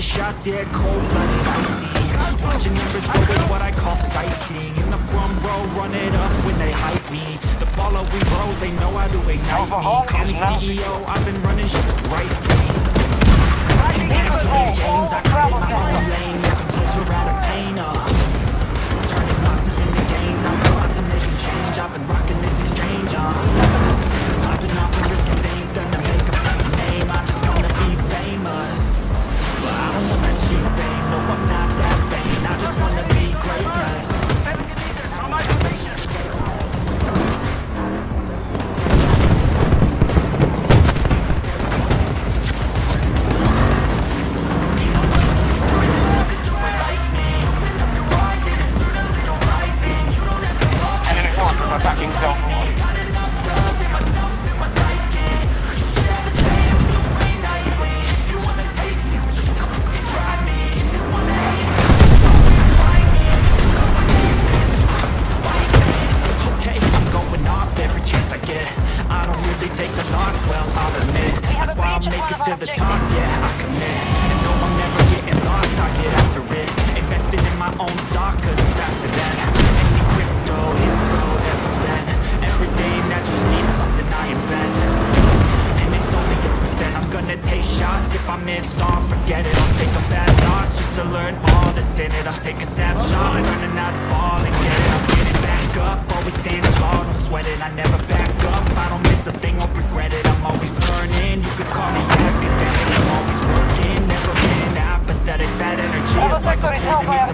chaos, yeah, cold-blooded, icy. Watching numbers grow is what I call sightseeing. In the front row, run it up when they hype me. The following bros, they know how to ignite me. Call me CEO, I've been running shit right, see to the top, yeah, I commit. And though I'm never getting lost, I get after it. Invested in my own stock, cause it's faster than Any crypto hits go ever spend Everything that you see something I invent. And it's only a percent. I'm gonna take shots. If I miss off, forget it. I'll take a bad loss just to learn all that's in it. I'm taking snapshots, learning how to fall and get it. I'm getting back up, always standing tall Don't sweat it, I never back up. I don't miss is like a poison,